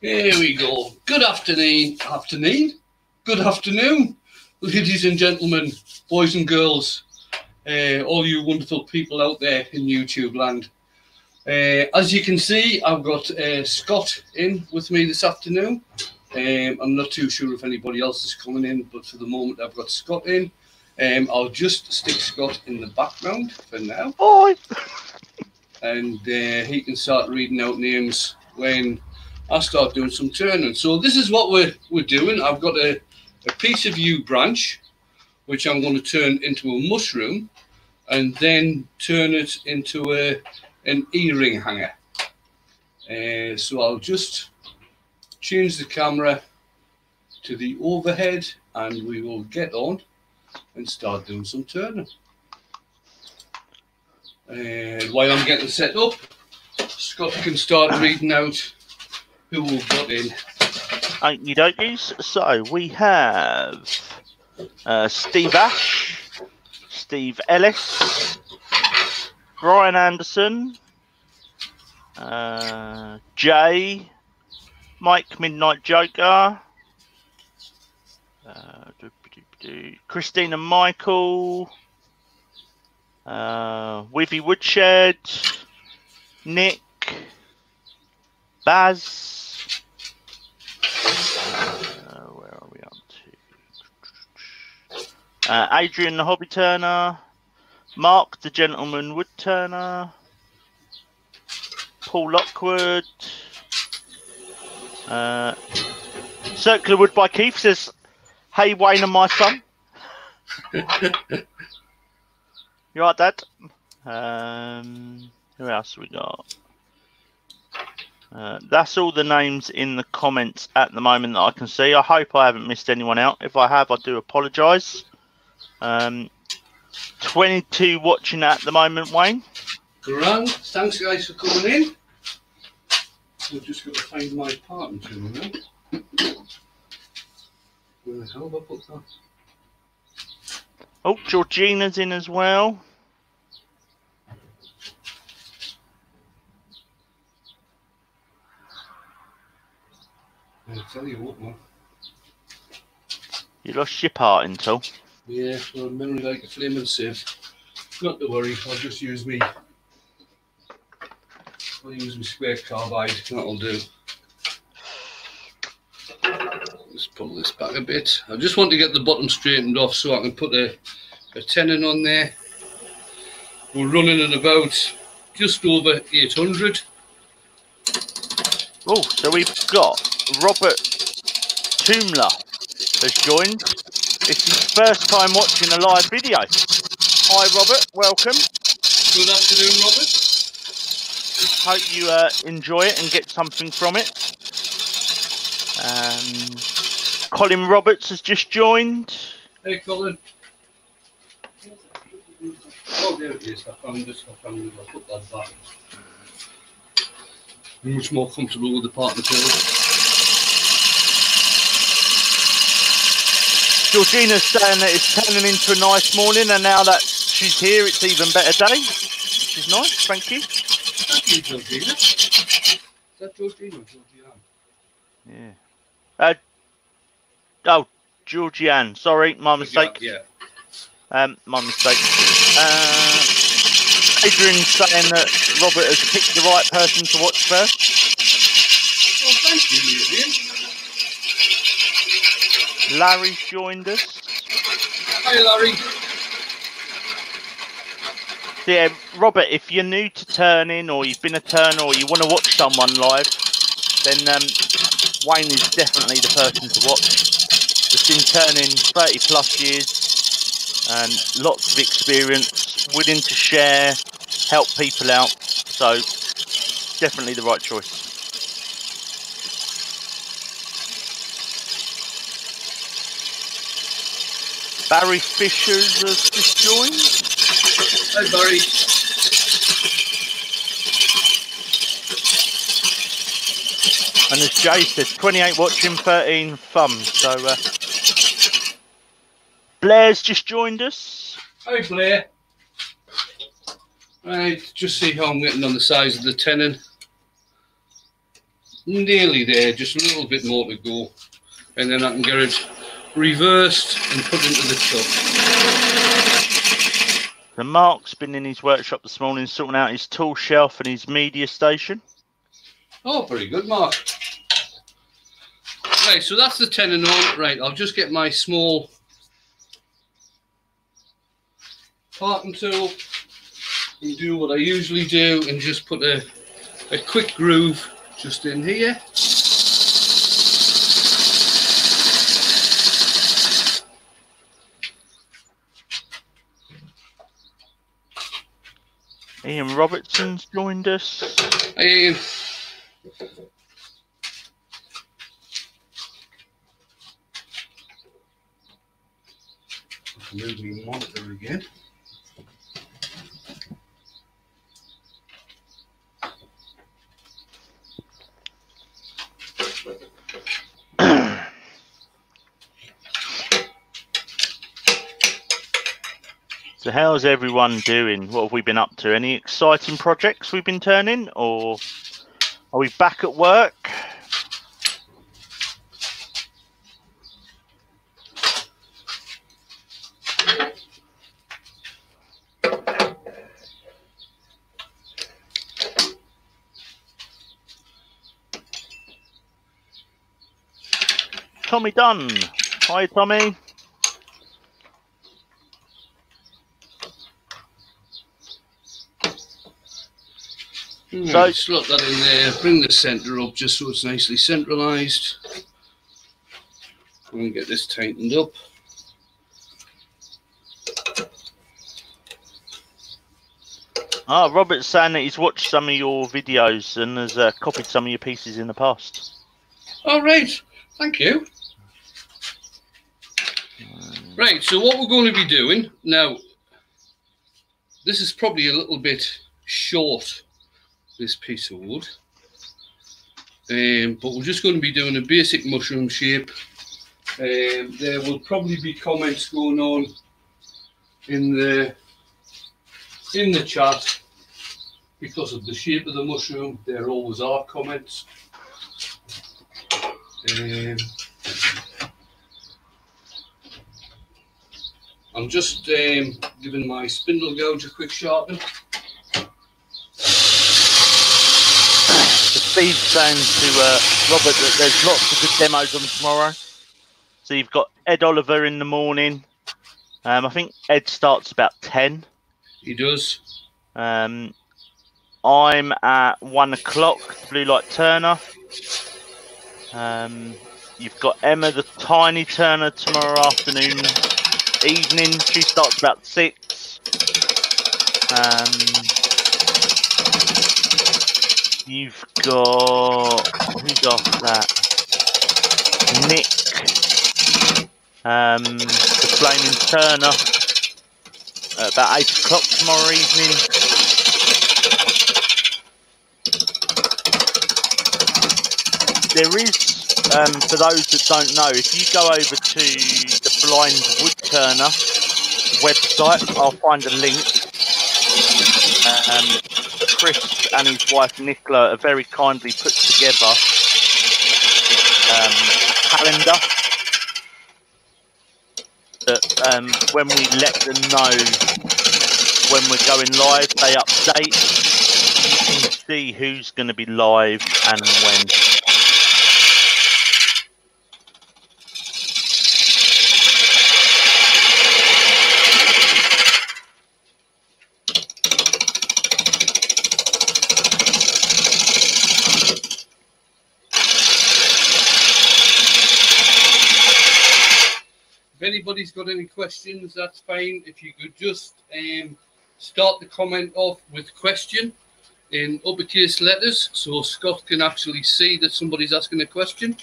Here we go. Good afternoon. Afternoon. Good afternoon, ladies and gentlemen, boys and girls, uh, all you wonderful people out there in YouTube land. Uh, as you can see, I've got uh, Scott in with me this afternoon. Um, I'm not too sure if anybody else is coming in, but for the moment, I've got Scott in. Um, I'll just stick Scott in the background for now. Oi! and uh, he can start reading out names when I start doing some turning. So this is what we're we're doing. I've got a, a piece of yew branch, which I'm going to turn into a mushroom, and then turn it into a an earring hanger. Uh, so I'll just change the camera to the overhead, and we will get on and start doing some turning. And while I'm getting set up, Scott can start reading out who we've got in. Okie dokies. So we have uh, Steve Ash, Steve Ellis, Brian Anderson, uh, Jay, Mike Midnight Joker, uh, Christina Michael, uh, Wivy Woodshed, Nick, Baz. Uh, where are we up to? Uh, Adrian the Hobby Turner, Mark the Gentleman Wood Turner, Paul Lockwood, uh, Circular Wood by Keith says, Hey Wayne and my son. You right, Dad? Um, who else we got? Uh, that's all the names in the comments at the moment that I can see. I hope I haven't missed anyone out. If I have, I do apologise. Um, 22 watching at the moment, Wayne. Grand. Thanks, guys, for coming in. I've just got to find my partner now. Where the hell have I put that? Oh, Georgina's in as well. I'll tell you what, man. You lost your parting tool. Yeah, well, memory like a flaming sieve. Not to worry, I'll just use me. I'll use my square carbide, that'll do. Let's pull this back a bit. I just want to get the bottom straightened off so I can put a, a tenon on there. We're running at about just over 800. Oh, so we've got Robert Toomler has joined. It's his first time watching a live video. Hi, Robert. Welcome. Good afternoon, Robert. Hope you uh, enjoy it and get something from it. Um, Colin Roberts has just joined. Hey, Colin. Oh, there it is. I found this. I found it. I'll put that back. I'm much more comfortable with the partner pillow. Georgina's saying that it's turning into a nice morning, and now that she's here, it's even better day. Which is nice. Thank you. Thank you, Georgina. Is that Georgina or Georgiana? Yeah. Uh, oh, Georgianne. Sorry, my mistake. Yeah. Um, my mistake. Uh, Adrian's saying that Robert has picked the right person to watch first. Well, thank you, Adrian. Larry's joined us. Hi, Larry. Yeah, Robert, if you're new to turning or you've been a turner or you want to watch someone live, then um, Wayne is definitely the person to watch. He's been turning 30 plus years and lots of experience, willing to share, help people out. So, definitely the right choice. Barry Fisher's has just joined. Hi, Barry. And as Jay said, 28 watching, 13 thumbs. So uh, Blair's just joined us. Hi, Blair. Right, just see how I'm getting on the size of the tenon. nearly there, just a little bit more to go. And then I can get it reversed and put into the chuck. The Mark's been in his workshop this morning sorting out his tool shelf and his media station. Oh, very good, Mark. Right, so that's the tenon on. Right, I'll just get my small parting tool and do what I usually do and just put a, a quick groove just in here. Ian Robertson's joined us. Hey, Ian. Move my monitor again. How's everyone doing? What have we been up to? Any exciting projects we've been turning or are we back at work? Tommy Dunn. Hi Tommy. Right, So- slot that in there, bring the centre up just so it's nicely centralised. And get this tightened up. Ah, Robert's saying that he's watched some of your videos and has uh, copied some of your pieces in the past. All right, thank you. Right, so what we're going to be doing now, this is probably a little bit short, this piece of wood. Um, but we're just going to be doing a basic mushroom shape. Um, there will probably be comments going on in the in the chat because of the shape of the mushroom. There always are comments. Um, I'm just um, giving my spindle gouge a quick sharpen. Steve's saying to uh, Robert that there's lots of good demos on tomorrow. So you've got Ed Oliver in the morning. Um, I think Ed starts about 10. He does. Um, I'm at 1 o'clock, Blue Light Turner. Um, you've got Emma the Tiny Turner tomorrow afternoon, evening. She starts about 6. Um, you've got. Who's off that? Nick. Um, the Flaming Turner. At about 8 o'clock tomorrow evening. There is, um, for those that don't know, if you go over to the Blind Wood Turner website, I'll find a link. Um, Chris and his wife Nicola have very kindly put together um, calendar that um, when we let them know when we're going live, they update. You can see who's going to be live and when. If anybody's got any questions, that's fine. If you could just um, start the comment off with question in uppercase letters so Scott can actually see that somebody's asking a question.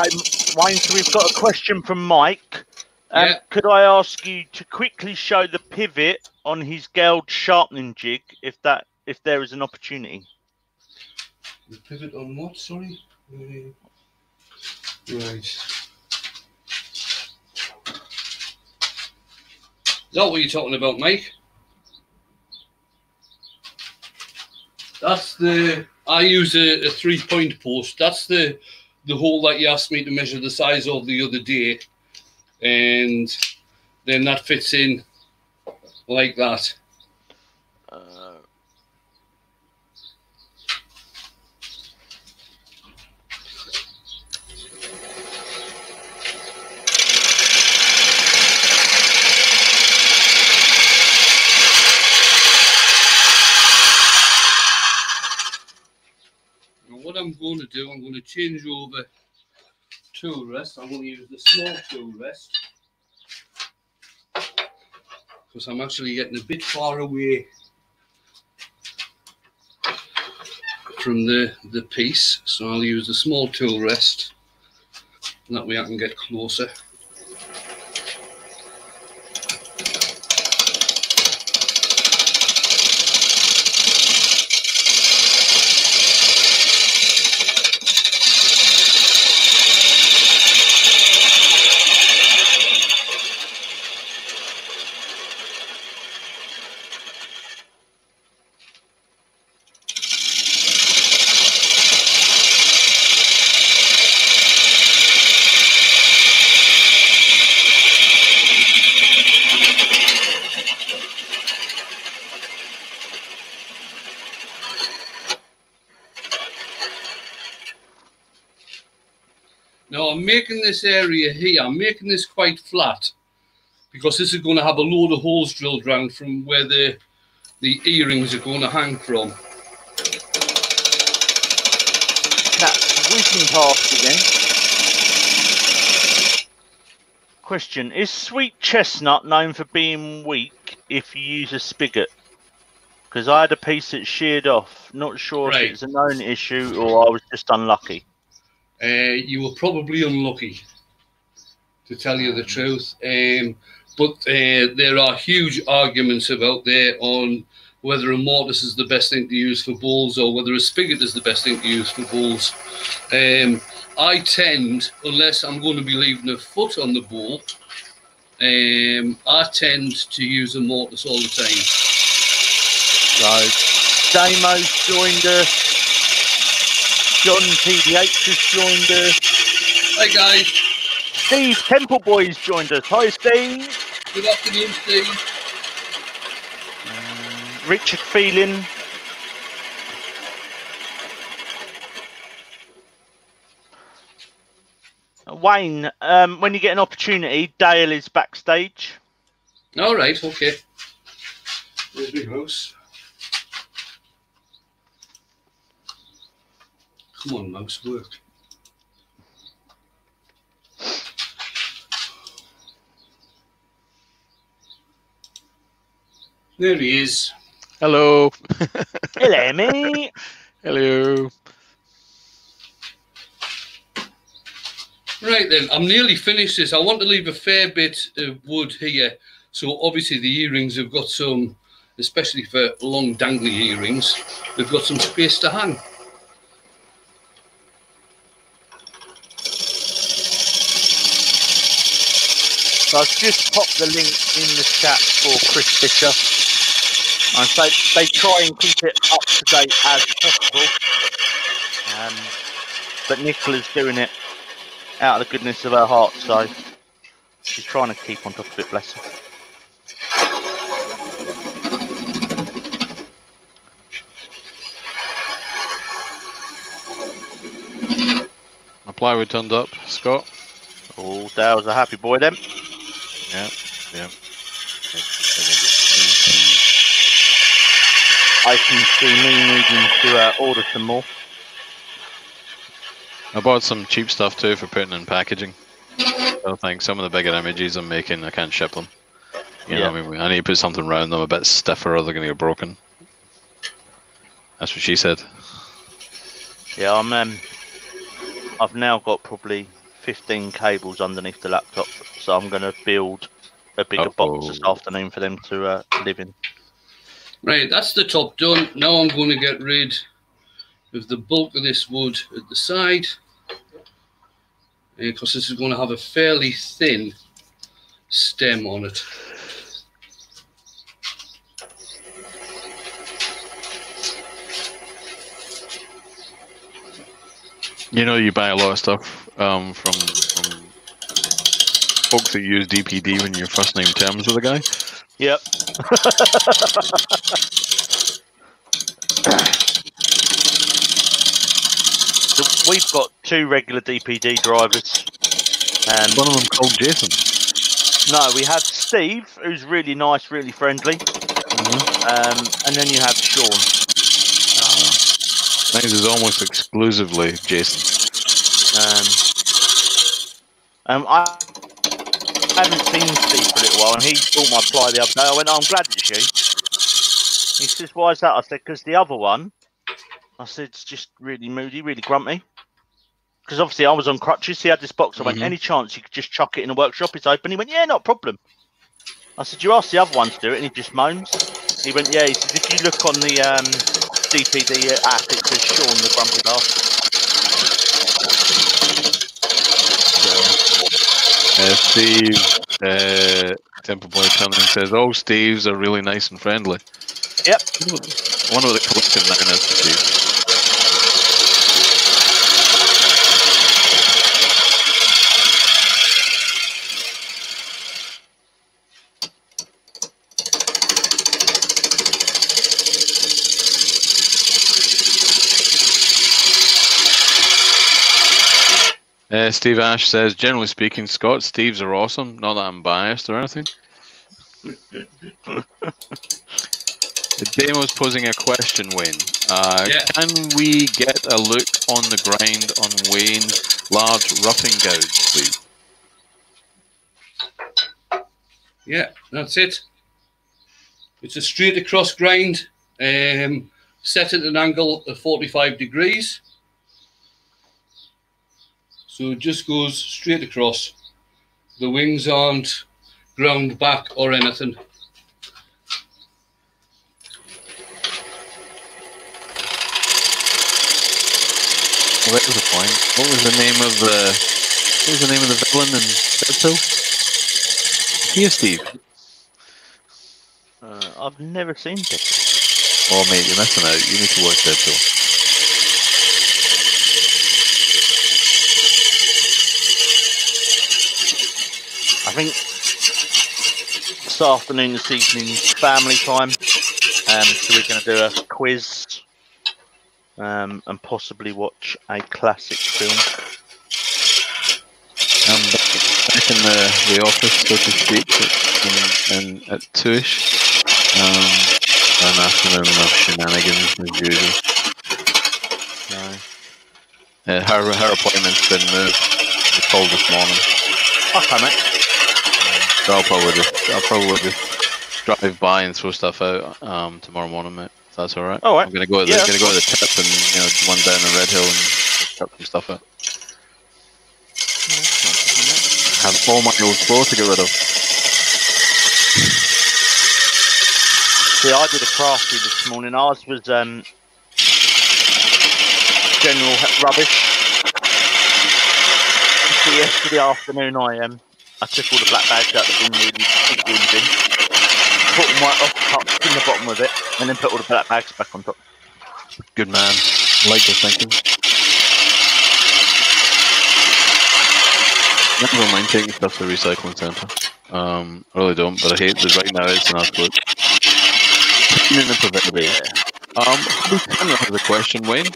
Okay, Wayne, so we've got a question from Mike. Um, Yeah. Could I ask you to quickly show the pivot on his Geld sharpening jig, if that if there is an opportunity. The pivot on what? Sorry. Uh, right. Is that what you're talking about, Mike? That's the. I use a, a three-point post. That's the the hole that you asked me to measure the size of the other day, and then that fits in like that. What I'm going to do, I'm going to change over tool rest. I'm going to use the small tool rest because I'm actually getting a bit far away from the the piece. So I'll use the small tool rest. And that way I can get closer. Now I'm making this area here, I'm making this quite flat because this is going to have a load of holes drilled round from where the the earrings are going to hang from. that's whizzing past again. Question: Is sweet chestnut known for being weak if you use a spigot? Because I had a piece that sheared off. Not sure Right. if it's a known issue or I was just unlucky. Uh, you were probably unlucky, to tell you the truth. Um, but uh, there are huge arguments about there on whether a mortise is the best thing to use for balls or whether a spigot is the best thing to use for balls. Um, I tend, unless I'm going to be leaving a foot on the ball, um, I tend to use a mortise all the time. So, Damo's joined us. John TDH has joined us. Hi guys, Steve Templeboy's joined us. Hi, Steve. good afternoon, Steve. Richard Feeling. Wayne, um, when you get an opportunity, Dale is backstage. All right, okay. There's my mouse. Come on, mouse, work. There he is. Hello. Hello, mate. Hello. Right then, I'm nearly finished this. I want to leave a fair bit of wood here. So obviously the earrings have got some, especially for long dangly earrings, they've got some space to hang. So I've just popped the link in the chat for Chris Fisher. And so they try and keep it up to date as possible. Um, but Nicola's doing it out of the goodness of her heart, so she's trying to keep on top of it, bless her. My plywood turned up, Scott. Oh, Dale's a happy boy then. Yeah, yeah. I can see me needing to uh, order some more. I bought some cheap stuff too for putting in packaging. I think some of the bigger images I'm making, I can't ship them. You know, Yeah. I mean, I need to put something around them a bit stiffer, or they're going to get broken. That's what she said. Yeah, I'm. Um, I've now got probably 15 cables underneath the laptop, so I'm going to build a bigger box this afternoon for them to uh, live in. Right, that's the top done. Now I'm going to get rid of the bulk of this wood at the side because this is going to have a fairly thin stem on it. You know, you buy a lot of stuff um, from from folks that use DPD when you're first name terms with a guy. Yep. so we've got two regular DPD drivers. And One of them called Jason. no, we have Steve, who's really nice, really friendly, um, and then you have Sean. Mine is almost exclusively Jason. Um, um, I haven't seen Steve for a little while, and he bought my ply the other day. I went, oh, "I'm glad it's you." He says, "Why is that?" I said, "Because the other one," I said, "it's just really moody, really grumpy." Because obviously I was on crutches. He had this box. I went, Mhm. "Any chance you could just chuck it in the workshop? It's open." He went, "Yeah, not a problem." I said, "You asked the other one to do it," and he just moans. He went, "Yeah." He said, "If you look on the um, DPD app, it says Sean the grumpy bastard." Uh, Steve, uh, Temple Boy Tunneling says, all Steves are really nice and friendly. Yep. I wonder what the collective noun is for Steve. Uh, Steve Ash says, generally speaking, Scott, Steves are awesome. Not that I'm biased or anything. Damo's posing a question, Wayne. Uh, Yeah. Can we get a look on the grind on Wayne's large roughing gouge, please? Yeah, that's it. It's a straight across grind, um, set at an angle of 45 degrees. So it just goes straight across. The wings aren't ground back or anything. Well, that was the point. What was the name of the what was the name of the villain in Deadpool? Here, Steve. Uh, I've never seen it. Oh, mate, you're missing out. You need to watch Deadpool. I think this afternoon, this evening's family time. Um, so we're going to do a quiz um, and possibly watch a classic film. I'm back, in the, the office, so to speak, at, at two-ish. Um, an afternoon of shenanigans as usual. No. Uh, her, her appointment's been moved. We called this morning. Okay, mate. So I'll probably just, I'll probably just drive by and throw stuff out um, tomorrow morning, mate. If that's all right. All right. I'm gonna go to the, Yeah, gonna go to the tip and you know one down in Red Hill and chuck some stuff out. I Have all my old floor to get rid of. See, I did a crafty this morning. Ours was um, general rubbish. So yesterday afternoon, I um, I took all the black bags out the bin, really big bin bin, put them right off cups in the bottom of it, and then put all the black bags back on top. Good man. Like your thinking. Never mind taking stuff to the recycling centre. Um, I really don't, but I hate that right now it's an absolute pain in the proverbial. Um, Hobby has a question, Wayne.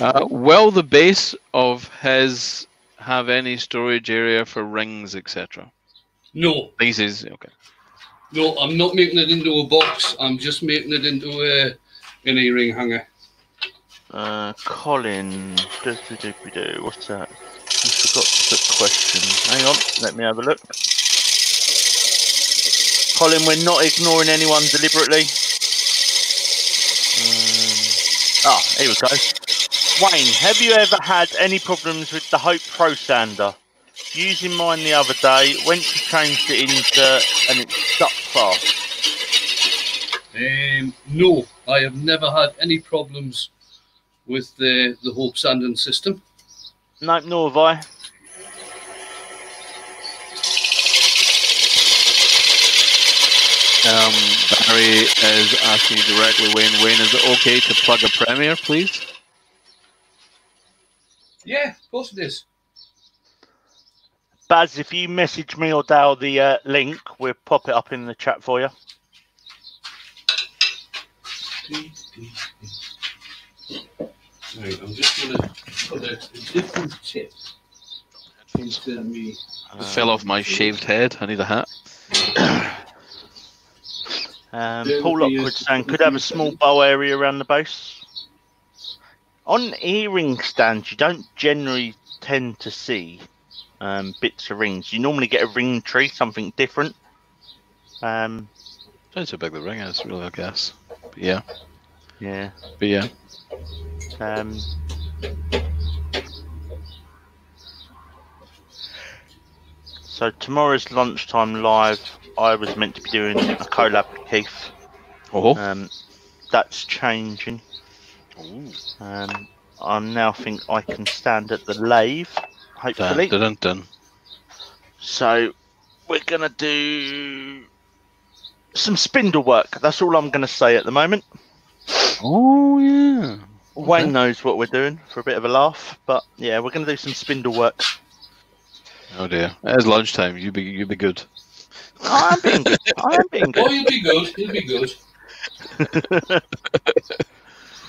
Uh, will the base of his have any storage area for rings, etc.? No, These is okay. no, I'm not making it into a box. I'm just making it into a an earring hanger. Uh, Colin. What's that? You forgot to put questions. Hang on, let me have a look. Colin, we're not ignoring anyone deliberately. Um, ah, here we go. Wayne, have you ever had any problems with the Hope Pro Sander? Using mine the other day, went to change the insert and it stuck fast. Um, no, I have never had any problems with the the Hope sanding system. No, nor have I. Um, Barry is asking directly, Wayne. Wayne, is it okay to plug a Premiere, please? Yeah, of course it is. Baz, if you message me or Dale the uh, link, we'll pop it up in the chat for you. Right, I'm just going to put a, a different tip into me. It fell off my shaved head. I need a hat. Um, There Paul would be a Lockwood saying could have a small bow area around the base. On earring stands, you don't generally tend to see um, bits of rings. You normally get a ring tree, something different. Um, Depends how big the ring is, really, I guess. But yeah, yeah. but yeah. Um, so tomorrow's lunchtime live, I was meant to be doing a collab with Keith. Oh, Um, that's changing. Um, I now think I can stand at the lathe, hopefully. dun, dun, dun. So we're gonna do some spindle work. That's all I'm gonna say at the moment. Oh, yeah. Wayne knows what we're doing for a bit of a laugh, but yeah, we're gonna do some spindle work. Oh dear. It is lunchtime. You be you be good. I am being good. I am being Oh, you'll be good. You'll be good.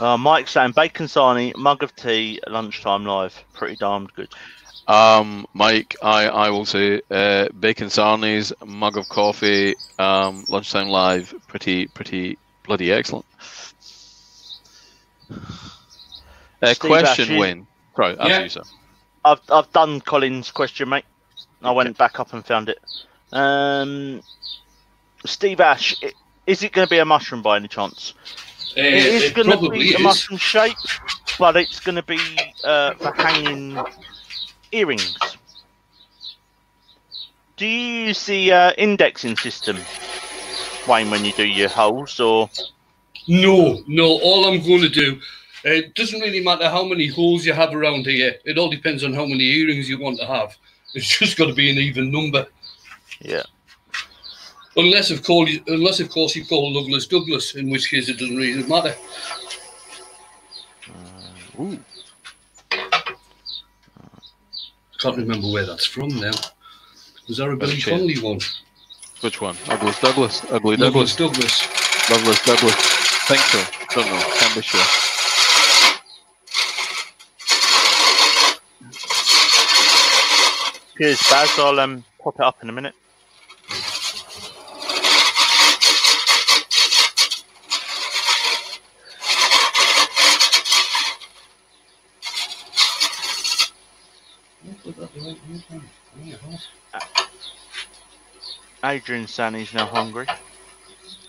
Uh, Mike saying bacon sarnie, mug of tea, lunchtime live. Pretty darned good. Um, Mike, I, I will say uh, bacon sarnies, mug of coffee, um, lunchtime live, pretty pretty bloody excellent. Uh, question, Ashley- Wayne. Sorry, after Yeah. you, sir. I've I've done Colin's question, mate. I went back up and found it. Um, Steve Ash, is it going to be a mushroom by any chance? Uh, it is it going to be a mushroom shape, but it's going to be uh, for hanging earrings. Do you use the uh, indexing system, Wayne, when you do your holes, or No, no. All I'm going to do. It doesn't really matter how many holes you have around here. It all depends on how many earrings you want to have. It's just got to be an even number. yeah? Unless of course, unless of course you call Douglas Douglas, in which case it doesn't really matter. Ooh. Can't remember where that's from now. Was that a Billy Okay. Connolly one? Which one? Douglas Douglas? Ugly Douglas? Douglas. Douglas. Douglas Douglas? Think so. Don't know. Can't be sure. Cheers, Baz. I'll um, pop it up in a minute. Adrian saying he's now hungry.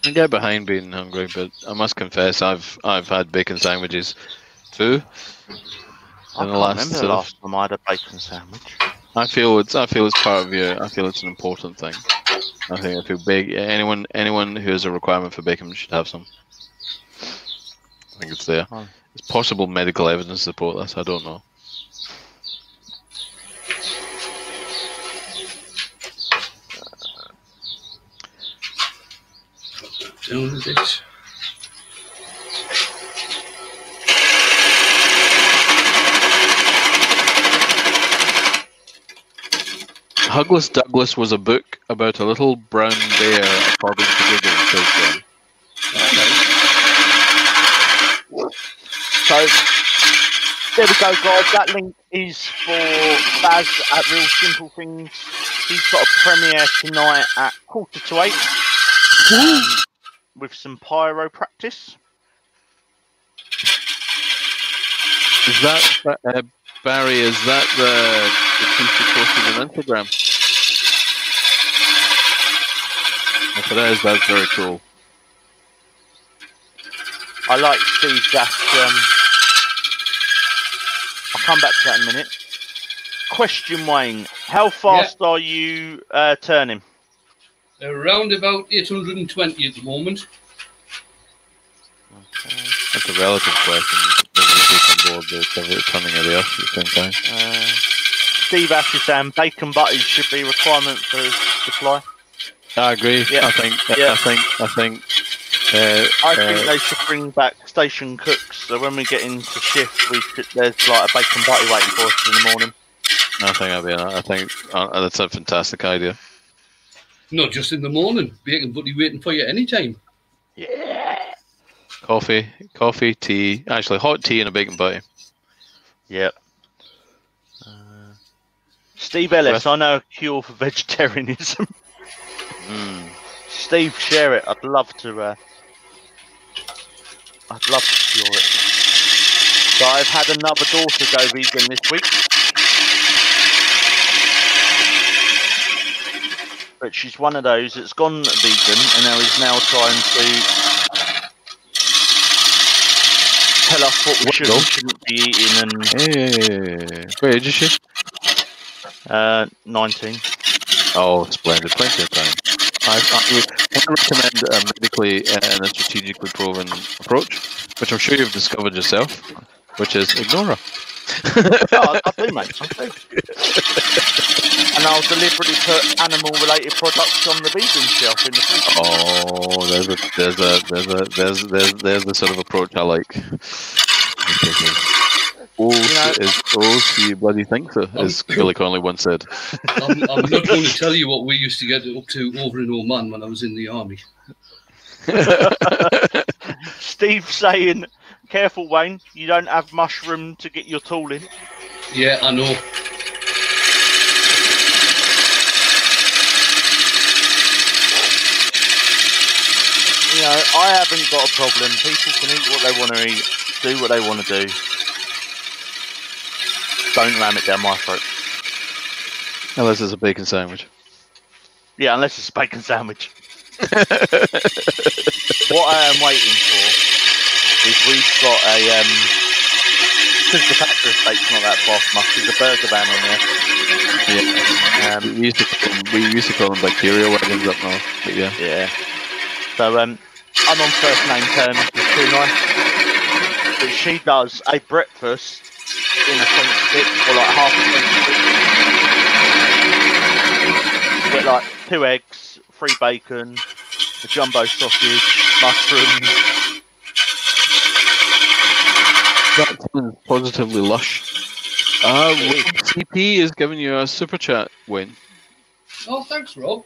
I get behind being hungry, but I must confess I've I've had bacon sandwiches too. I In the last remember the last time I had a bacon sandwich. I feel it's I feel it's part of your I feel it's an important thing. I think I feel big anyone anyone who has a requirement for bacon should have some. I think it's there. There's possible medical evidence to support this, I don't know. Down a bit. Hugless Douglas was a book about a little brown bear according to Google, says Ben. So there we go, guys. That link is for Baz at Real Simple Things. He's got a premiere tonight at quarter to eight um, with some pyro practice. Is that uh, Barry? Is that the the piece you posted on Instagram? If it is, that's very cool. I like Steve Dash. Um, I'll come back to that in a minute. Question, Wayne. How fast are you uh, turning? Around about 820 at the moment. That's a relative question. You should probably take on board the cover- turning of the earth at the same time. Uh, Steve Ash is saying bacon butties should be a requirement for supply. I agree. Yeah. I think. Yeah. I think. I think. Uh, I uh, think they should bring back station cooks, so when we get into shift, we could, there's like a bacon butty waiting for us in the morning. I think that'd be. I think uh, that's a fantastic idea. Not just in the morning. Bacon buddy waiting for you anytime. Yeah. Coffee, coffee, tea. Actually, hot tea and a bacon butty. Yep. Uh, Steve Ellis, I know a cure for vegetarianism. Mm. Steve, share it. I'd love to. Uh, I'd love to cure it. So I've had another daughter go vegan this week. But she's one of those that's gone vegan and now is now trying to tell us what we What should and shouldn't be eating and Hey, what age is she? uh, 19. Oh, splendid. Plenty of time. I, I recommend a medically and a strategically proven approach, which I'm sure you've discovered yourself, which is ignore her. Oh, I, I do, mate. I do. and I'll deliberately put animal-related products on the vegan shelf in the fridge. Oh, there's a there's a there's a there's there's there's the sort of approach I like. Oh, know- is, oh, she bloody thinks so, as Billy Connolly once said. I'm, I'm not going to tell you what we used to get up to over in Oman when I was in the army. Steve saying, "Careful, Wayne. You don't have mushroom to get your tool in." Yeah, I know. You know, I haven't got a problem. People can eat what they want to eat, do what they want to do. Don't ram it down my throat. Unless it's a bacon sandwich. Yeah, unless it's a bacon sandwich. what I am waiting for is we've got a um because the factory estate's not that far from us, there's a burger van on there. Yeah. Um, We used to call them, we used to call them bacteria wagons up north. But yeah. yeah. So um I'm on first name terms with Tunai. But she does a breakfast in a French stick or like half a French stick. Get like two eggs, three bacon, a jumbo sausage, mushrooms. That positively lush. Uh, CP is giving you a super chat win. Oh, thanks, Rob.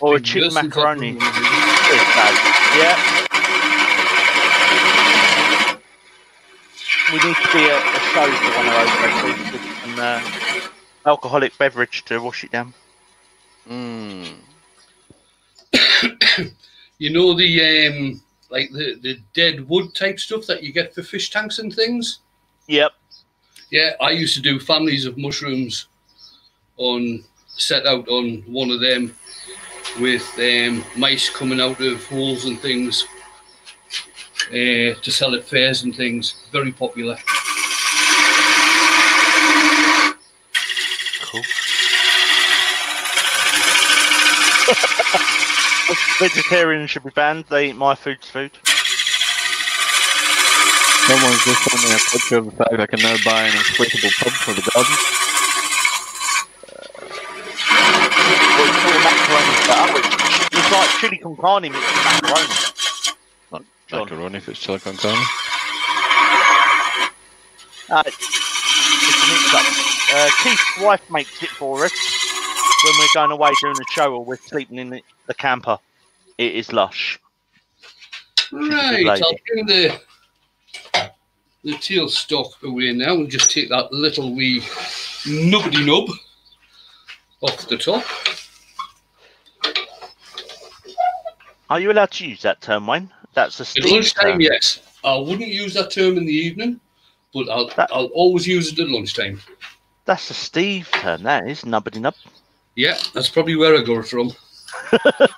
Or a Big chicken macaroni. them. It's bad. Yeah. We need to be a, a show for one of those races with an uh, alcoholic beverage to wash it down. Mm. You know the um, like the the dead wood type stuff that you get for fish tanks and things. Yep. Yeah, I used to do families of mushrooms on set out on one of them with um, mice coming out of holes and things uh, to sell at fairs and things. Very popular. Cool. Vegetarians should be banned. They eat my food's food. Someone's just sent me a picture of the fact I can now buy an inflatable pub for the garden. What you macaroni It's like chili con carne mixed with macaroni. Not John. macaroni if it's chili con carne. Uh, it's a mix up. Uh, Keith's wife makes it for us when we're going away doing a show or we're sleeping in the, the camper. It is lush. Right. I'll bring the the tail stock away now and just take that little wee nubbity nub off the top. Are you allowed to use that term, Wayne? That's a At lunchtime, term. yes. I wouldn't use that term in the evening, but I'll That- I'll always use it at lunchtime. That's a Steve term. That is nubbity nub. Yeah, that's probably where I got it from.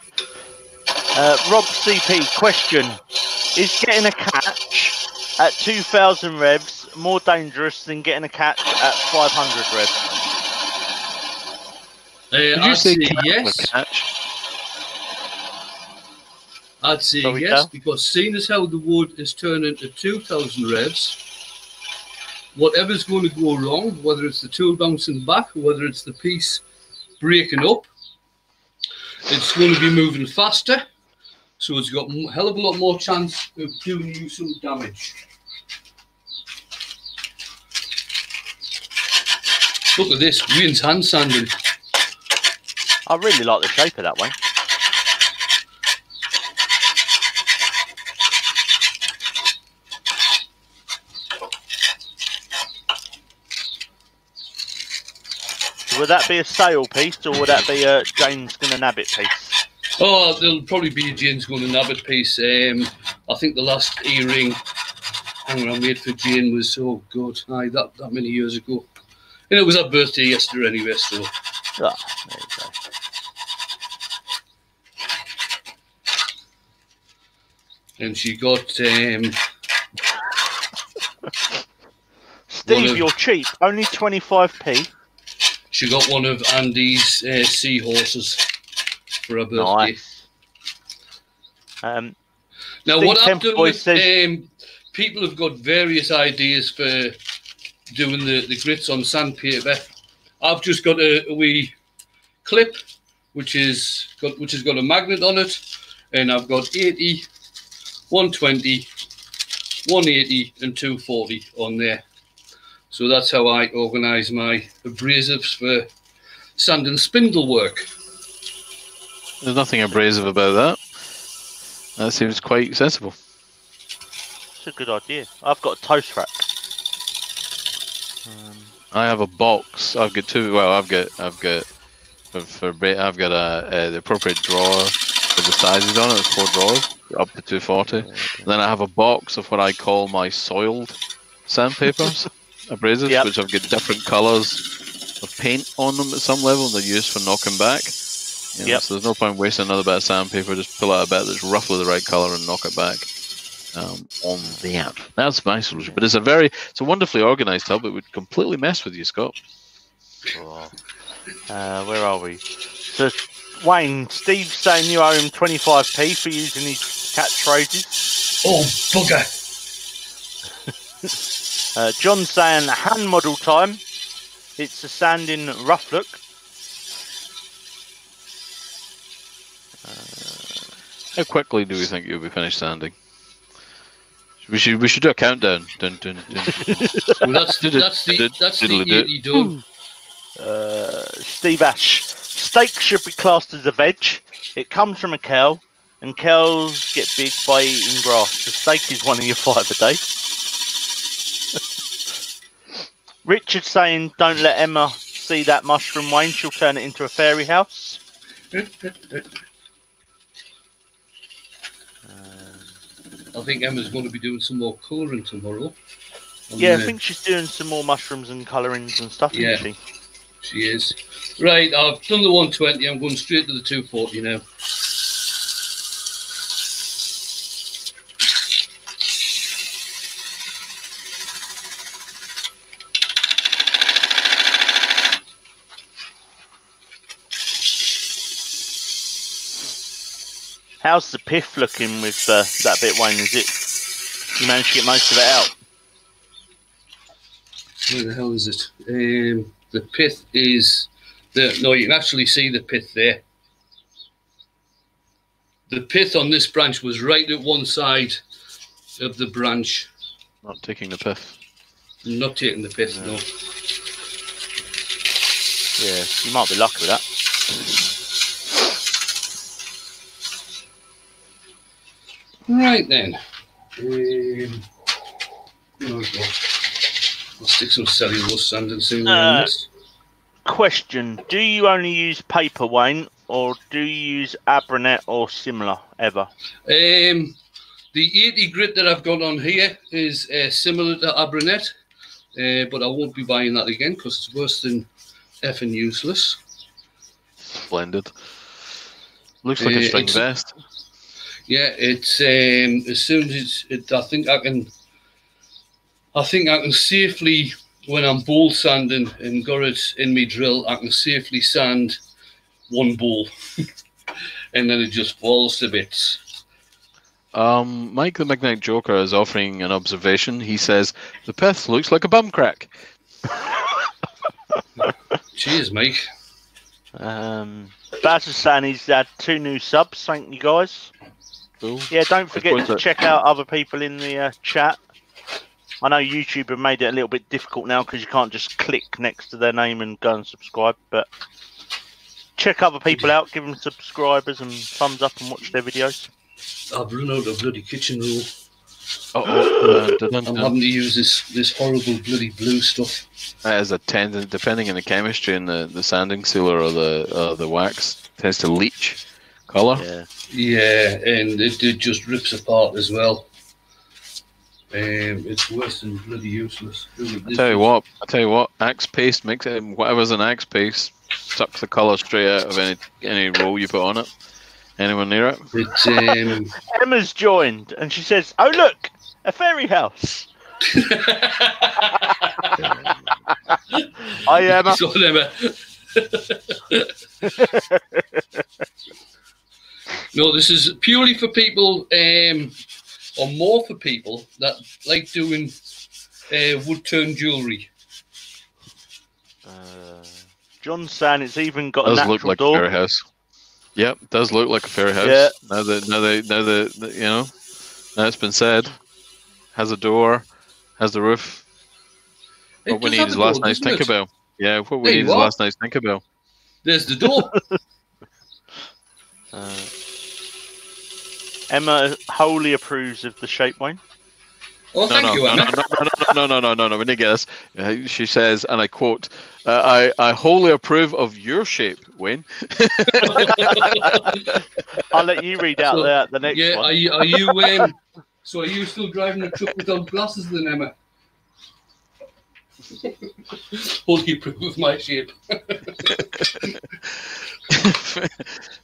Uh, Rob CP question: Is getting a catch at 2,000 revs more dangerous than getting a catch at 500 revs? Uh, Did you I'd say say catch yes. catch? I'd say Sorry, yes Cal? because seeing as how the wood is turning to 2,000 revs, whatever's going to go wrong, whether it's the tool bouncing back, whether it's the piece breaking up, it's going to be moving faster. So it's got a hell of a lot more chance of doing you some damage. Look at this, Wayne's hand sanding. I really like the shape of that one. Would that be a sale piece or would that be a Jane's gonna nab it piece? Oh, there'll probably be a Jane's going to nab it piece. Um, I think the last earring hang on, I made for Jane was oh good. aye, that, that many years ago. And it was her birthday yesterday anyway, so Ah, there you go. and she got um Steve, of- you're cheap. Only 25p. She got one of Andy's uh, seahorses for her birthday. Nice. Um, Now, what done with says- um, people have got various ideas for doing the, the grits on sandpaper. I've just got a, a wee clip which is got which has got a magnet on it, and I've got 80, 120, 180, and 240 on there. So that's how I organise my abrasives for sand and spindle work. There's nothing abrasive about that. That seems quite sensible. it's a good idea. I've got a toast rack. Um, I have a box. I've got two. Well, I've got I've got for, for ba- I've got a, a the appropriate drawer with the sizes on it. It's four drawers up to 240. And then I have a box of what I call my soiled sandpapers, abrasives, Yep. which I've got different colours of paint on them at some level. and They're used for knocking back. You know, Yep. So there's no point wasting another bit of sandpaper. Just pull out a bit that's roughly the right colour and knock it back. Um, on that, that's my solution. But it's a very, it's a wonderfully organised tub. It would completely mess with you, Scott. oh. uh, where are we? So, Wayne, Steve's saying you owe him 25p for using his catchphrases. Oh bugger! Uh, John's saying hand model time. It's a sanding rough look. How quickly do we think you'll be finished sanding? We should we should do a countdown. Dun, dun, dun. Well, that's the, that's the that's the Diddle-a-doo. 80 done. Uh, Steve Ash. Steak should be classed as a veg. It comes from a cow, and cows get big by eating grass. The steak is one of your five a day. Richard saying, "Don't let Emma see that mushroom, Wayne. She'll turn it into a fairy house." I think Emma's going to be doing some more colouring tomorrow. And, Yeah, I uh, think she's doing some more mushrooms and colourings and stuff, Yeah. isn't she? she is. Right, I've done the 120. I'm going straight to the 240 now. How's the piff looking with uh, that bit, Wayne? Is it you managed to get most of it out? Where the hell is it? Um, the pith is the no. You can actually see the pith there. The pith on this branch was right at one side of the branch. Not taking the pith. Not taking the pith, no. Yeah, you might be lucky with that. Right then. Um, there we go. I'll stick some cellulose sand and see Uh, on. Question: Do you only use paper, Wayne, or do you use Abranet or similar ever? Um, the 80 grit that I've got on here is uh, similar to Abranet, uh, but I won't be buying that again because it's worse than effing useless. Splendid. Looks like Uh, a string vest. Yeah, it's um, as soon as it's, it, I think I can I think I can safely, when I'm bowl sanding and got it in my drill, I can safely sand one bowl, and then it just falls to bits. Um, Mike the Midnight Joker is offering an observation. He says the pith looks like a bum crack. Cheers, Mike. Um, Baz is saying he's had two new subs. Thank you guys. Cool. Yeah, don't forget to check out other people in the uh, chat. I know YouTube have made it a little bit difficult now because you can't just click next to their name and go and subscribe. But check other people out, give them subscribers and thumbs up and watch their videos. I've run out of bloody kitchen roll. Uh-oh. Uh, dun, I'm having to use this this horrible bloody blue stuff. That is a tendon, depending on the chemistry and the, the sanding sealer or the uh, the wax, tends to leach color. Yeah. Yeah, and it, it just rips apart as well. Um, it's worse than bloody useless. I tell you what, I tell you what, axe paste makes it whatever's an axe paste sucks the color straight out of any any roll you put on it. Anyone near it? It, um, Emma's joined and she says, "Oh look, a fairy house." Hi Emma. so never. no, this is purely for people, um, or more for people that like doing uh, wood turn jewellery. Uh, John's saying it's even got a Does natural look like door. a fairy house. Yep, does look like a fairy house. Yeah. Now that now that now that that, you know, now it's been said, has a door, has the roof. It What we need is a last night's doesn't? Tinkerbell. Yeah, what we There need you is last night's Tinkerbell. There's the door. Uh, Emma wholly approves of the shape Wayne. Oh, No, thank no, you, no, Anna. no, no, no, no, no, no, no. We didn't get this. Uh, she says, and I quote, uh, "I I wholly approve of your shape, Wayne." I'll let you read out So, the, the next yeah, one. are you, are you um, so are you still driving a truck without glasses then, Emma? Only approve of my shape.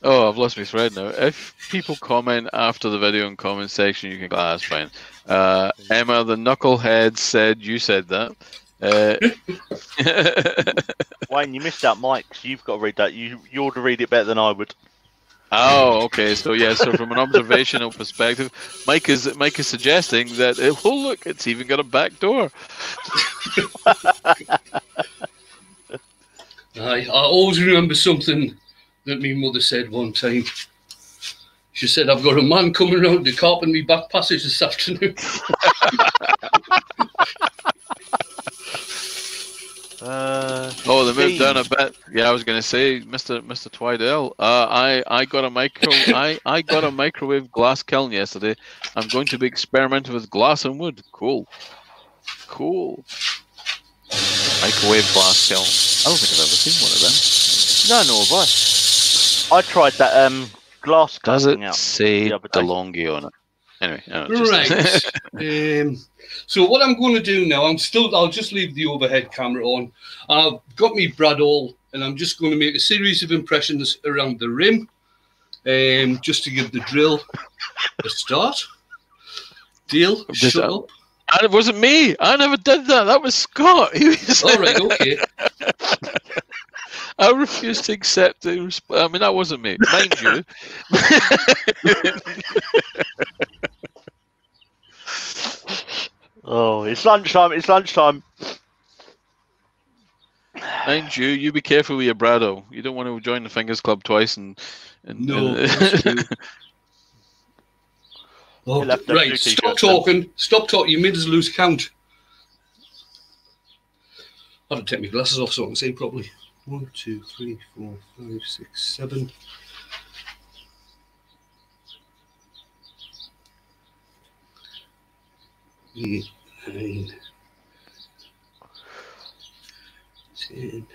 oh, I've lost my thread now. If people comment after the video in comment section, you can go, ah, that's fine. Uh, Emma, the knucklehead, said you said that. Uh, Wayne, you missed out Mike's. You've got to read that. You you ought to read it better than I would. oh, okay. So yeah. So from an observational perspective, Mike is Mike is suggesting that oh look, it's even got a back door. I, I always remember something that my mother said one time. She said, I've got a man coming round to carpet me back passage this afternoon. Uh, Oh, they moved down a bit. Yeah, I was going to say, Mister Mister Twidell. Uh, I I got a micro. I I got a microwave glass kiln yesterday. I'm going to be experimenting with glass and wood. Cool, cool. Microwave glass kiln. I don't think I've ever seen one of them. no, nor have I. I tried that um glass Does cutting it out. say the other day. DeLonghi on it? Anyway, no, just- Right. um, so what I'm going to do now, I'm still, I'll just leave the overhead camera on. I've got me bradawl, and I'm just going to make a series of impressions around the rim, um, just to give the drill a start. Deal. Just, Shut up. And it wasn't me. I never did that. That was Scott. He was, All right. Okay. I refuse to accept the. resp- I mean, that wasn't me, mind you. Oh, it's lunchtime. It's lunchtime. Mind you, you be careful with your bradawl. You don't want to join the Fingers Club twice and. and No. and- that's true. Oh, You'll have to have two right. Stop t-shirts then. talking. Stop talking. You made us lose count. I have to take my glasses off so I can see properly. One, two, three, four, five, six, seven. Eight, nine, ten.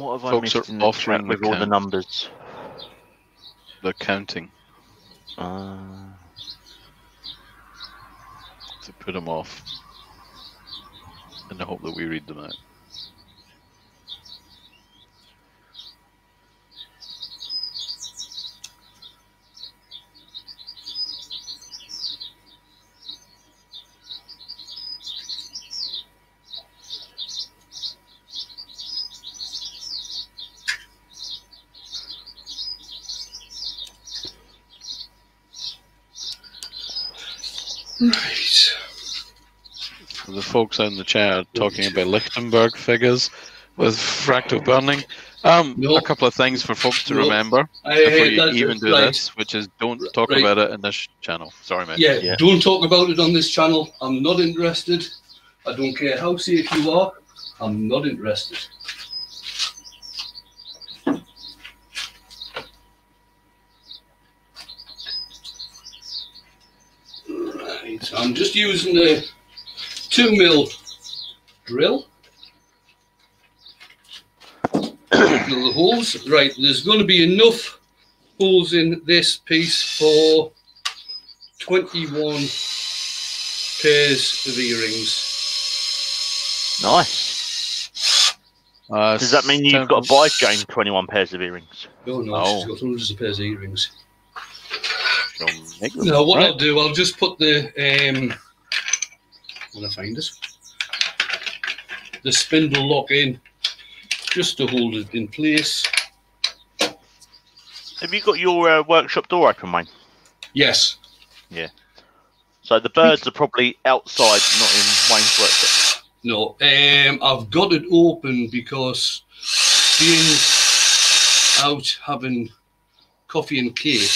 What have I Folks missed are in the chat offering with the all the numbers? They're counting Uh, to put them off in the hope that we read them out. Right. The folks out in the chat talking about Lichtenberg figures with fractal burning. Um, No. a couple of things for folks to No. remember I, before you even do right. this, which is don't talk Right. about it in this channel. Sorry, mate. Yeah, Yeah. don't talk about it on this channel. I'm not interested. I don't care how safe you are. I'm not interested. Right, I'm just using a two mil drill. Drill the holes. Right, there's going to be enough holes in this piece for 21 pairs of earrings. nice. Uh, Does that mean you've got to buy Jane 21 pairs of earrings? Oh no, Oh. she's got hundreds of pairs of earrings. She'll make them, No, what right? I'll do, I'll just put the um when I find it. The spindle lock in just to hold it in place. Have you got your uh, workshop door open, Wayne? Yes. Yeah. So the birds are probably outside, not in Wayne's workshop. No. Um I've got it open because being out having coffee and cake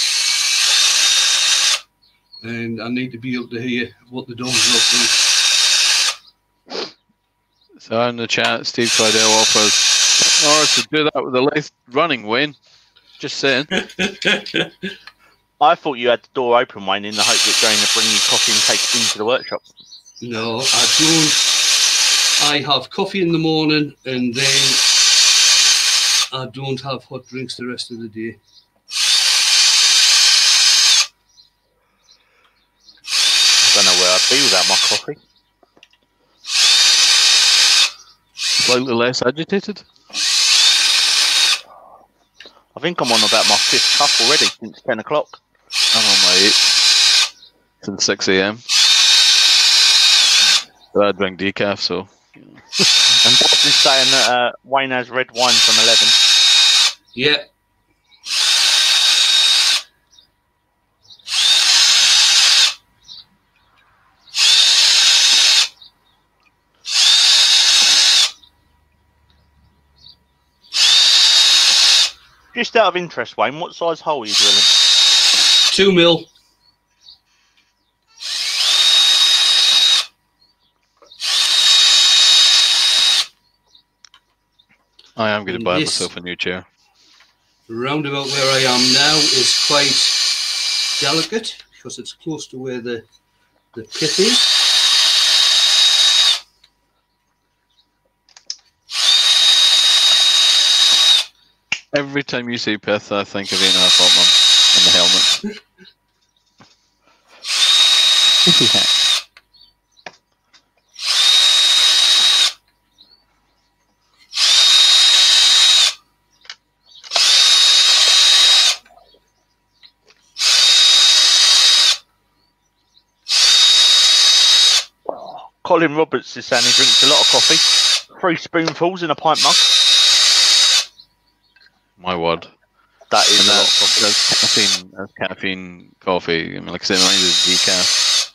and I need to be able to hear what the dogs are up to. So in the chat, Steve Clydell offers Norris to do that with the lathe running, Wayne. Just saying. I thought you had the door open, Wayne, in the hope that Jane would bring you coffee and cake into the workshop. No, I don't. I have coffee in the morning and then I don't have hot drinks the rest of the day. I don't know where I'd be without my coffee. Slightly less agitated. I think I'm on about my fifth cup already since 10 o'clock. I'm on my eight since 6 a.m. But I drink decaf, so And Boss is saying that uh, Wayne has red wine from 11. Yeah. Just out of interest, Wayne, what size hole are you drilling? Two mil. I am going to buy Yes. myself a new chair. Roundabout where I am now is quite delicate because it's close to where the the pit is. Every time you say pith, I think of Ian Hotman and the helmet. Pithy hat. Colin Roberts is saying he drinks a lot of coffee. Three spoonfuls in a pint mug. My word. That is And a lot of coffee. that's caffeine. That's caffeine coffee. I mean, like I said, mine is decaf.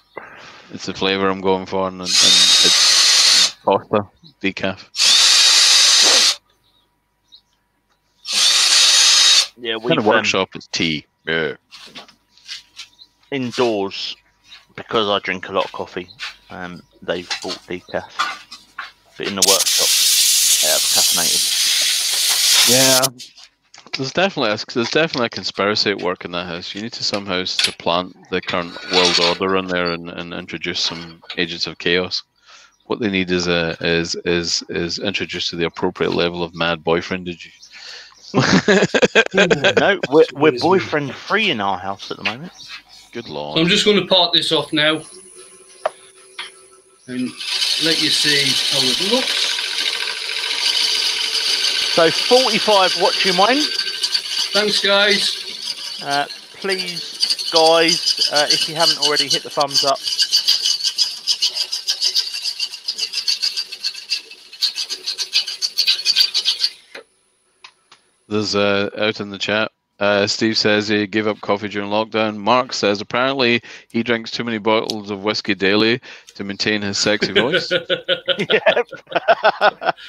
It's the flavour I'm going for, and, and it's Costa decaf. Yeah, we've of um, workshop is tea. Yeah. indoors because I drink a lot of coffee. Um, they've bought decaf, but in the workshop, they have caffeinated. Yeah. There's definitely a, there's definitely a conspiracy at work in that house. You need to somehow supplant the current world order in there and, and introduce some agents of chaos. what they need is a is is is introduced to the appropriate level of mad boyfriendage. no, we're, we're boyfriend free in our house at the moment. Good So lord. I'm just going to part this off now and let you see how it looks. So 45 watching Wayne. Thanks, guys. Uh, please, guys, uh, if you haven't already, hit the thumbs up. There's uh, out in the chat. Uh, Steve says he gave up coffee during lockdown. Mark says apparently he drinks too many bottles of whiskey daily to maintain his sexy voice. yeah.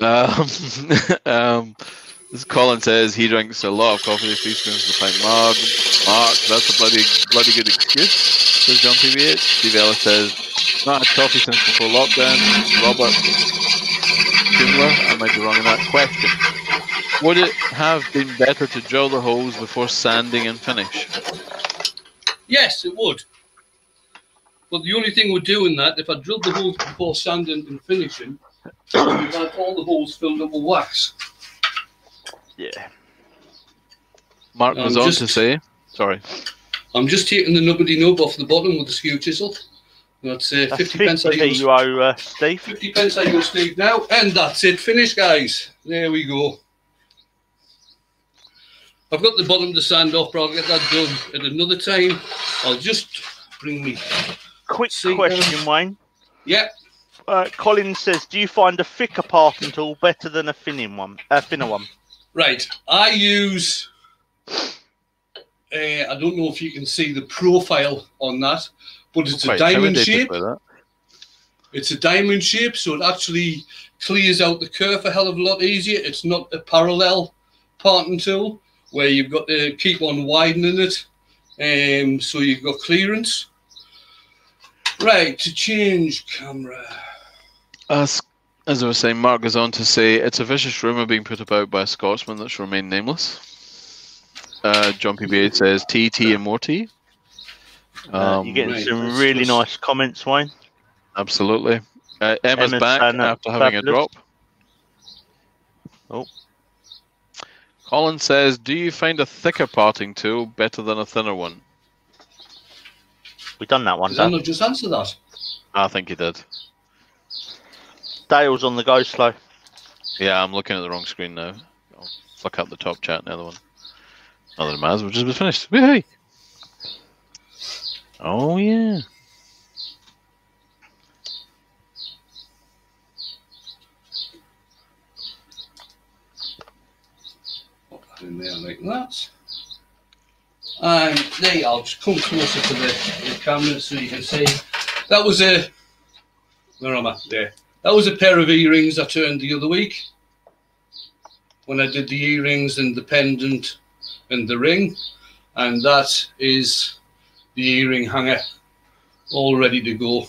Um, um, this Colin says he drinks a lot of coffee, three spoons of the pint mug. Mark, that's a bloody bloody good excuse, says John PBH. Steve Ellis says, not had coffee since before lockdown. Robert Schindler, I might be wrong in that question. Would it have been better to drill the holes before sanding and finish? yes, it would. But the only thing we're doing that, if I drilled the holes before sanding and finishing, we'd have all the holes filled up with wax. Yeah. Mark was on just- to say, sorry, I'm just taking the nubbity nub off the bottom with the skew chisel. That's uh, That's 50 pence I use. you owe, uh, Steve. 50 pence I use, Steve, now. And that's it. Finished, guys. There we go. I've got the bottom to sand off, but I'll get that done at another time. I'll just bring me. Quick See, question, Wayne. Yeah, Uh, Colin says, do you find a thicker parting tool better than a thinning one? A thinner one? Right. I use. Uh, I don't know if you can see the profile on that, but it's a diamond shape. It's a diamond shape, so it actually clears out the curve a hell of a lot easier. It's not a parallel parting tool where you've got to keep on widening it, um, so you've got clearance. Right, to change camera. As, as I was saying, Mark goes on to say it's a vicious rumour being put about by a Scotsman that's remained nameless. Uh, John PBH says TT and more T. Uh, Um, you're getting right, some that's- really that's- nice comments, Wayne. Absolutely. Uh, Emma's Emma's back saying after having a drop. Oh. Colin says, "Do you find a thicker parting tool better than a thinner one?" We've done that one, Did I Dan. not just answer that? I think he did. Dale's on the go slow. Yeah, I'm looking at the wrong screen now. I'll flick up the top chat. Another one. Another Maz, which has finished. Woohoo! Oh yeah. Put that in there like that. And there you are. I'll just come closer to the, the camera so you can see. That was a. Where am I? There. That was a pair of earrings I turned the other week when I did the earrings and the pendant and the ring. And that is the earring hanger all ready to go.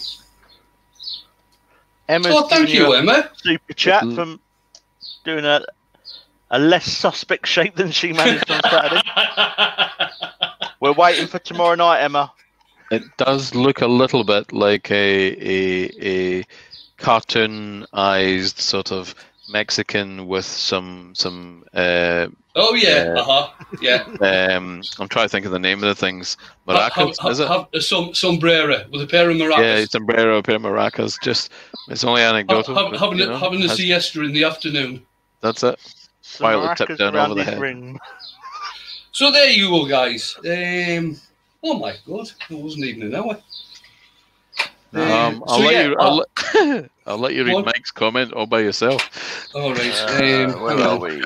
Emma's Oh, thank you, Emma. super chat Mm. from doing a a less suspect shape than she managed on Saturday. We're waiting for tomorrow night, Emma. It does look a little bit like a a, a cartoonized sort of Mexican with some some uh, Oh, yeah. Yeah. Uh huh. Yeah. um I'm trying to think of the name of the things. Have, Maracas, have, is it? have a som- sombrero with a pair of maracas. Yeah, sombrero, a pair of maracas. Just it's only anecdotal. ha- but, having, you a, know, having a has- siesta in the afternoon. That's it. Some While it tipped maracas down over the his head. ring. So there you go, guys. Um, oh my god, it wasn't even an hour. Um, I'll so let yeah, you. uh, I'll, let, I'll let you read What? Mike's comment all by yourself. all right. Uh, um, where are on. we?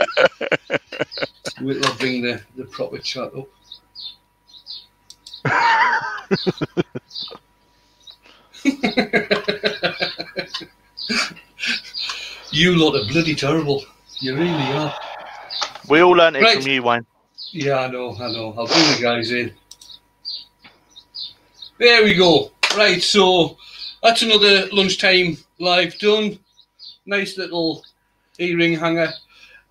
Wait, I'll bring the, the proper chat up. you lot are bloody terrible. You really are. We all learnt it Right. from you, Wayne. Yeah, I know, I know. I'll bring the guys in. There we go. Right, so that's another lunchtime live done. Nice little earring hanger.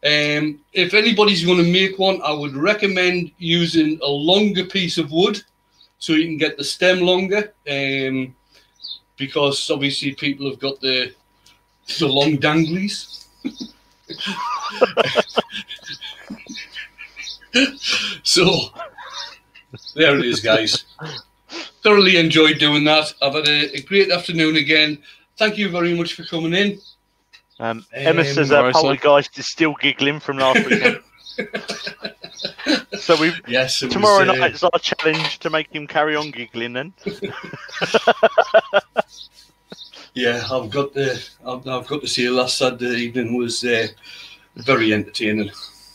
Um, if anybody's going to make one, I would recommend using a longer piece of wood so you can get the stem longer. Um, because obviously people have got the the long danglies. so there it is, guys. Thoroughly enjoyed doing that. I've had a, a great afternoon again. Thank you very much for coming in. Um, Emma Um, says uh, Morrison. Poltergeist is still giggling from last weekend. so we Yes, it was, tomorrow uh, night's our challenge to make him carry on giggling. Then Yeah, I've got the. I've, I've got to say, last Saturday evening was uh, very entertaining.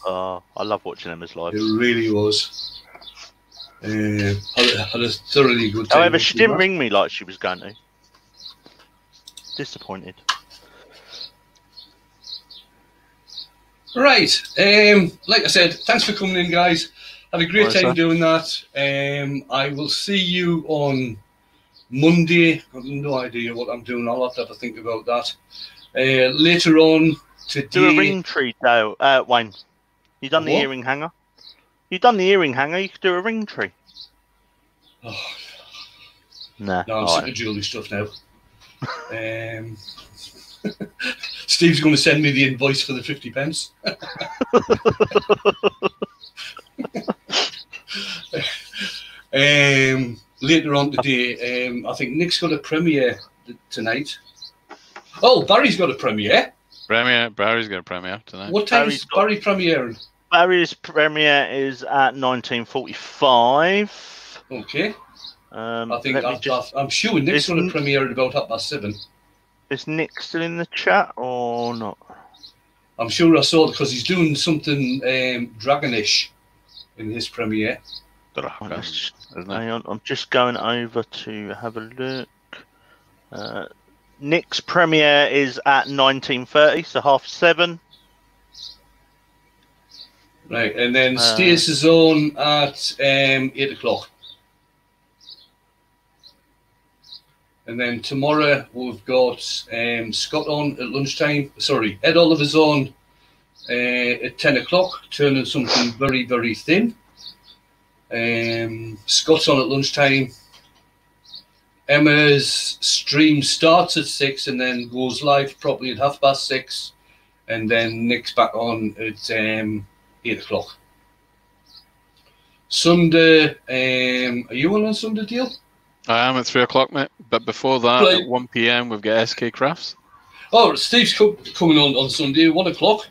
uh, I love watching Emma's live. It really was. Uh, had, a, had a thoroughly good time. However, she didn't ring me like she was going to. Disappointed. Right. Um, like I said, thanks for coming in, guys. Had a great Right, time sir. doing that. Um, I will see you on Monday. I've no idea what I'm doing. I'll have to have a think about that. Uh, later on today. Do a ring tree, though, Uh, Wayne. You done the earring hanger? You done the earring hanger? You could do a ring tree. Oh, Nah. no, I'm all sick right. of jewelry stuff now. um, Steve's going to send me the invoice for the 50 pence. um, later on today, um, I think Nick's got a premiere tonight. Oh, Barry's got a premiere. Premiere, Barry's got a premiere tonight. What time Barry's is got- Barry premiering? Barry's premiere is at 1945. Okay, Um, I think I've, just, I've, I'm sure Nick's Isn't- going to premiere at about half past seven. is Nick still in the chat or not? I'm sure I saw it because he's doing something um, dragonish in his premiere. Dragon, Let's just- isn't it? Hang on, I'm just going over to have a look. Uh, Nick's premiere is at 19:30, so half seven. Right, and then Uh, Stace is on at um, eight o'clock. And then tomorrow we've got um, Scott on at lunchtime. Sorry, Ed Oliver's on uh, at ten o'clock, turning something very, very thin. Um, Scott's on at lunchtime. Emma's stream starts at six and then goes live properly at half past six, and then Nick's back on at um, eight o'clock. Sunday, um, are you on on Sunday, deal? I am at three o'clock, mate. But before that, at one p.m., we've got SK Crafts. Oh, Steve's co- coming on on Sunday, one o'clock.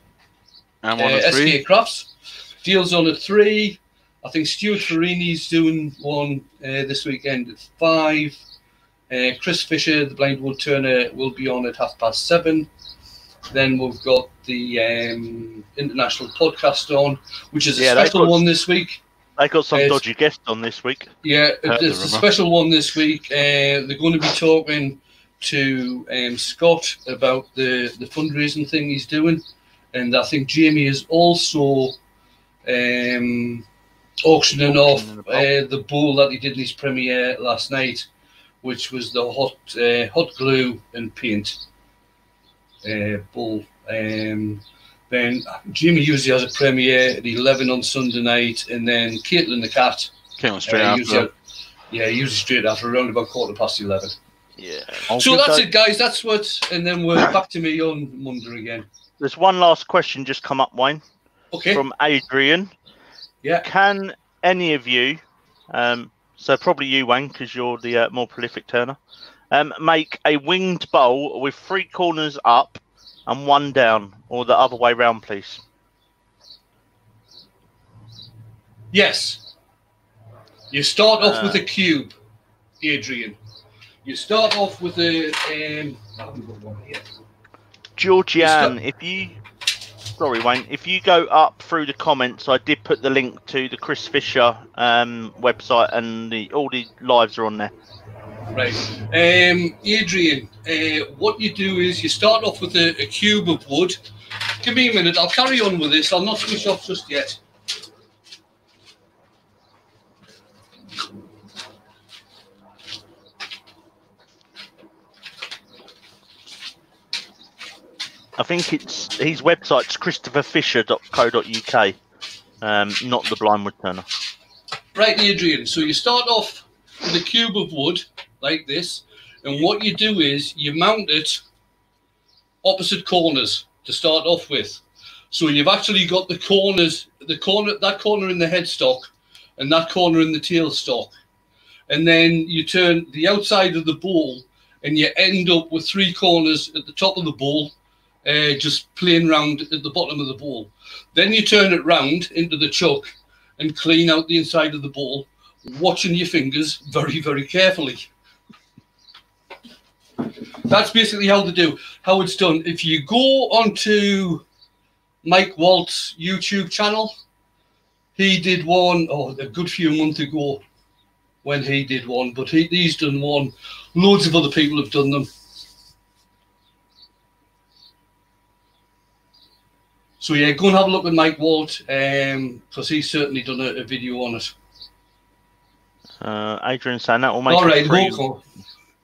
I'm Uh, on at three. SK Crafts. Deal's on at three. I think Stuart Farini's doing one uh, this weekend at five. Uh, Chris Fisher, the blind wood turner, will be on at half past seven. Then we've got the um, international podcast on, which is a Yeah, special got- one this week. They got some Yes. dodgy guests on this week. Yeah, Heard it's a special one this week. Uh, they're going to be talking to um, Scott about the, the fundraising thing he's doing. And I think Jamie is also um, auctioning off the bowl. uh, the bowl that he did in his premiere last night, which was the hot uh, hot glue and paint uh, bowl. Um, then Jamie usually has a premiere at 11 on Sunday night, and then Caitlin the cat Came on straight uh, after. usually, that. yeah, usually straight after around about quarter past eleven. Yeah. so that's it, guys. That's what, and then we're back to me on Monday again. There's one last question just come up, Wayne, Okay. from Adrian. yeah. Can any of you, um, so probably you, Wayne, because you're the uh, more prolific turner, um, make a winged bowl with three corners up and one down, or the other way round, please? Yes. You start off Uh. with a cube, Adrian. You start off with a. Um, I haven't got one here. Georgianne, if you, sorry, Wayne, if you go up through the comments, I did put the link to the Chris Fisher um, website, and the all the lives are on there. Right. Um, Adrian, uh, what you do is you start off with a, a cube of wood. Give me a minute. I'll carry on with this. I'll not switch off just yet. I think it's his website's christopherfisher.co.uk, um, not the Blindwood Turner. Right, Adrian. So you start off with a cube of wood like this, And what you do is you mount it opposite corners to start off with. So you've actually got the corners, the corner, that corner in the headstock and that corner in the tailstock. And then you turn the outside of the bowl and you end up with three corners at the top of the bowl, uh, just playing round at the bottom of the bowl. Then you turn it round into the chuck and clean out the inside of the bowl, watching your fingers very, very carefully. That's basically how to do how it's done. If you go onto Mike Waldt's YouTube channel, he did one oh a good few months ago when he did one, but he, he's done one. Loads of other people have done them. So yeah, go and have a look at Mike Walt, because um, he's certainly done a, a video on it. Uh, Adrian that will make All right,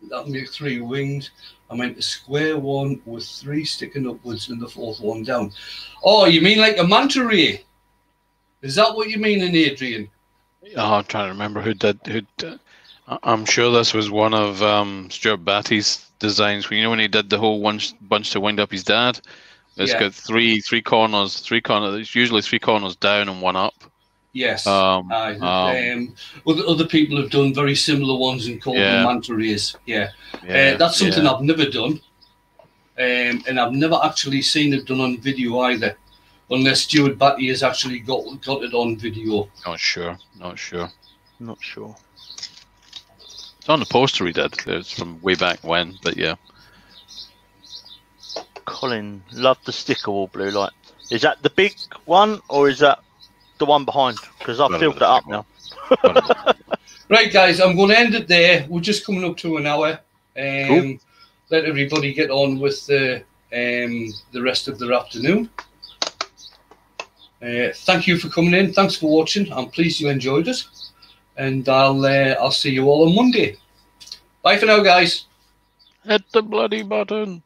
that'll make three wings. I meant a square one with three sticking upwards and the fourth one down. Oh, you mean like a manta ray? Is that what you mean in Adrian? Oh, I'm trying to remember who did who. Did, I'm sure this was one of um, Stuart Batty's designs. You know when he did the whole one bunch to wind up his dad. It's Yeah. got three three corners, three corners. It's usually three corners down and one up. Yes. Um, Aye, um, um, other, other people have done very similar ones and called Yeah. them manta rays. Yeah. Yeah, uh, that's something yeah. I've never done. Um, and I've never actually seen it done on video either, unless Stuart Batty has actually got got it on video. Not sure. Not sure. Not sure. It's on the poster he did. It's from way back when, but yeah. Colin, love the sticker wall blue light. Is that the big one or is that the one behind? Because I've filled it up big now. Right, guys, I'm going to end it there. We're just coming up to an hour. Um, Cool. Let everybody get on with the um, the rest of their afternoon. Uh, thank you for coming in. Thanks for watching. I'm pleased you enjoyed it, and I'll uh, I'll see you all on Monday. Bye for now, guys. Hit the bloody button.